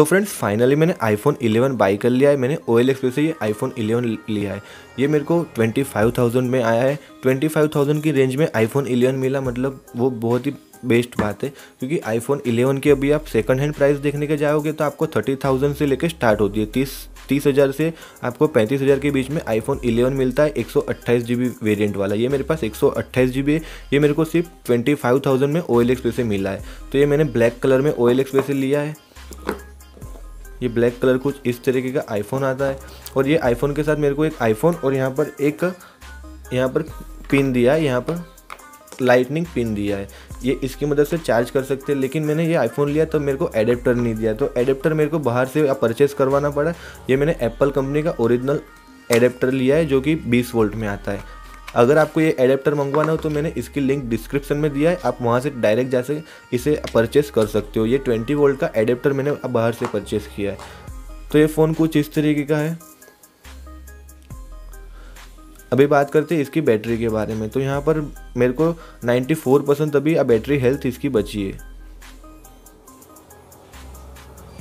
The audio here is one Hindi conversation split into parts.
सो फ्रेंड्स फाइनली मैंने आईफोन 11 बाई कर लिया है। मैंने ओ एल से ये आईफोन 11 लिया है। ये मेरे को 25,000 में आया है। 25,000 की रेंज में आईफोन 11 मिला मतलब वो बहुत ही बेस्ट बात है। क्योंकि आईफोन 11 की अभी आप सेकंड हैंड प्राइस देखने के जाओगे तो आपको 30,000 से लेकर स्टार्ट होती है। तीस तीस हज़ार से आपको पैंतीस हज़ार के बीच में आईफोन 11 मिलता है एक सौ वेरियंट वाला। ये मेरे पास एक सौ है। ये मेरे को सिर्फ़ ट्वेंटी फाइव थाउज़ेंड में ओ एल से मिला है। तो ये मैंने ब्लैक कलर में ओ एल से लिया है। ये ब्लैक कलर कुछ इस तरीके का आईफोन आता है। और ये आईफोन के साथ मेरे को एक आईफोन और यहाँ पर एक, यहाँ पर पिन दिया है, यहाँ पर लाइटनिंग पिन दिया है। ये इसकी मदद से चार्ज कर सकते हैं, लेकिन मैंने ये आईफोन लिया तो मेरे को एडेप्टर नहीं दिया। तो एडेप्टर मेरे को बाहर से परचेस करवाना पड़ा। ये मैंने एप्पल कंपनी का ओरिजिनल एडेप्टर लिया है, जो कि 20 वोल्ट में आता है। अगर आपको ये एडेप्टर मंगवाना हो तो मैंने इसकी लिंक डिस्क्रिप्शन में दिया है। आप वहाँ से डायरेक्ट जा इसे परचेस कर सकते हो। ये 20 वोल्ट का एडेप्टर मैंने बाहर से परचेस किया है। तो ये फ़ोन कुछ इस तरीके का है। अभी बात करते हैं इसकी बैटरी के बारे में। तो यहाँ पर मेरे को 94 परसेंट अभी बैटरी हेल्थ इसकी बची है।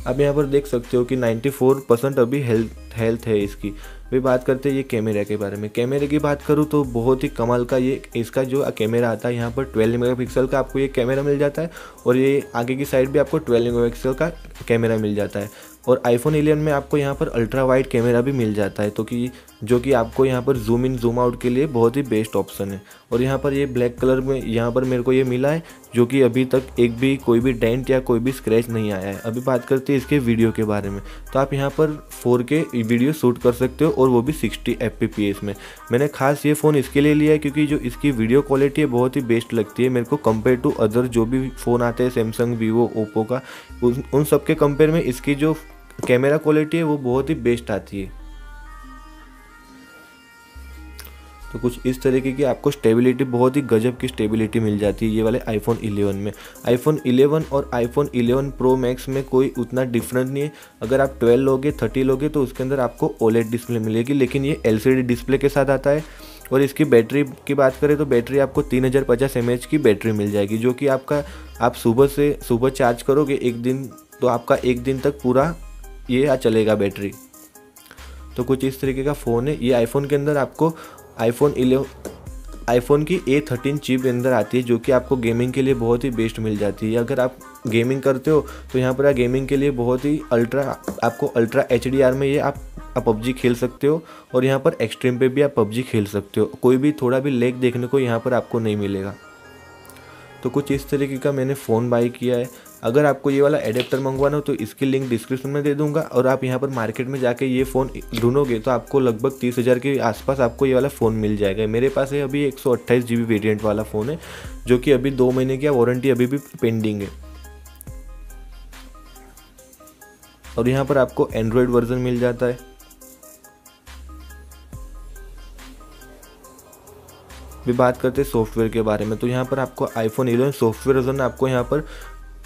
आप यहाँ पर देख सकते हो कि 94 परसेंट अभी हेल्थ हेल्थ है इसकी। भी बात करते हैं ये कैमरा के बारे में। कैमरे की बात करूँ तो बहुत ही कमाल का ये, इसका जो कैमरा आता है यहाँ पर 12 मेगापिक्सल का आपको ये कैमरा मिल जाता है और ये आगे की साइड भी आपको 12 मेगापिक्सल का कैमरा मिल जाता है। और आईफोन 11 में आपको यहाँ पर अल्ट्रा वाइड कैमरा भी मिल जाता है तो कि जो कि आपको यहाँ पर जूम इन जूम आउट के लिए बहुत ही बेस्ट ऑप्शन है। और यहाँ पर ये ब्लैक कलर में यहाँ पर मेरे को ये मिला है जो कि अभी तक एक भी कोई भी डेंट या कोई भी स्क्रैच नहीं आया है। अभी बात करते हैं इसके वीडियो के बारे में। तो आप यहाँ पर फोर के वीडियो शूट कर सकते हो और वो भी सिक्सटी एफ़ में। मैंने खास ये फ़ोन इसके लिए लिया है क्योंकि जो इसकी वीडियो क्वालिटी है बहुत ही बेस्ट लगती है मेरे को कंपेयर टू अदर जो भी फ़ोन आते हैं सैमसंग वीवो ओप्पो का उन, सब के कंपेयर में इसकी जो कैमरा क्वालिटी है, वो बहुत ही बेस्ट आती है। तो कुछ इस तरीके की आपको स्टेबिलिटी बहुत ही गजब की स्टेबिलिटी मिल जाती है ये वाले आईफोन 11 में। आईफोन 11 और आईफोन 11 प्रो मैक्स में कोई उतना डिफरेंस नहीं है। अगर आप 12 लोगे 30 लोगे तो उसके अंदर आपको ओलेट डिस्प्ले मिलेगी, लेकिन ये LCD डिस्प्ले के साथ आता है। और इसकी बैटरी की बात करें तो बैटरी आपको तीन हज़ार पचास एम की बैटरी मिल जाएगी, जो कि आपका, आप सुबह से, सुबह चार्ज करोगे एक दिन तो आपका एक दिन तक पूरा ये चलेगा बैटरी। तो कुछ इस तरीके का फ़ोन है। ये आईफोन के अंदर आपको आईफोन इलेवन आईफोन की ए थर्टीन चिप अंदर आती है, जो कि आपको गेमिंग के लिए बहुत ही बेस्ट मिल जाती है। अगर आप गेमिंग करते हो तो यहाँ पर गेमिंग के लिए बहुत ही अल्ट्रा आपको अल्ट्रा एचडीआर में ये आप आप पबजी खेल सकते हो और यहाँ पर एक्सट्रीम पे भी आप पबजी खेल सकते हो। कोई भी थोड़ा भी लेग देखने को यहाँ पर आपको नहीं मिलेगा। तो कुछ इस तरीके का मैंने फ़ोन बाई किया है। अगर आपको ये वाला एडेप्टर मंगवाना हो तो इसकी लिंक डिस्क्रिप्शन में दे दूँगा और आप यहाँ पर मार्केट में जाके ये फ़ोन ढूंढोगे तो आपको लगभग तीस हज़ार के आसपास आपको ये वाला फ़ोन मिल जाएगा। मेरे पास है अभी एक सौ अट्ठाईस जी बी वेरियंट वाला फ़ोन है, जो कि अभी दो महीने की वारंटी अभी भी पेंडिंग है। और यहाँ पर आपको एंड्रॉयड वर्जन मिल जाता है। भी बात करते हैं सॉफ्टवेयर के बारे में तो यहाँ पर आपको आईफोन 11 सॉफ्टवेयर वर्जन आपको यहाँ पर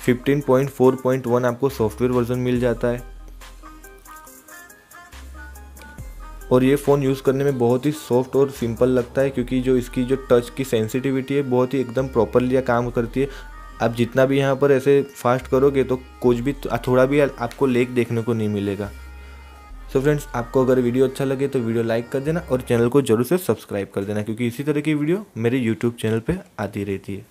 15.4.1 आपको सॉफ्टवेयर वर्जन मिल जाता है। और ये फ़ोन यूज़ करने में बहुत ही सॉफ्ट और सिंपल लगता है क्योंकि जो इसकी जो टच की सेंसिटिविटी है, बहुत ही एकदम प्रॉपरली काम करती है। आप जितना भी यहाँ पर ऐसे फास्ट करोगे तो कुछ भी थोड़ा भी आपको लेक देखने को नहीं मिलेगा। सो so फ्रेंड्स आपको अगर वीडियो अच्छा लगे तो वीडियो लाइक कर देना और चैनल को ज़रूर से सब्सक्राइब कर देना क्योंकि इसी तरह की वीडियो मेरे यूट्यूब चैनल पर आती रहती है।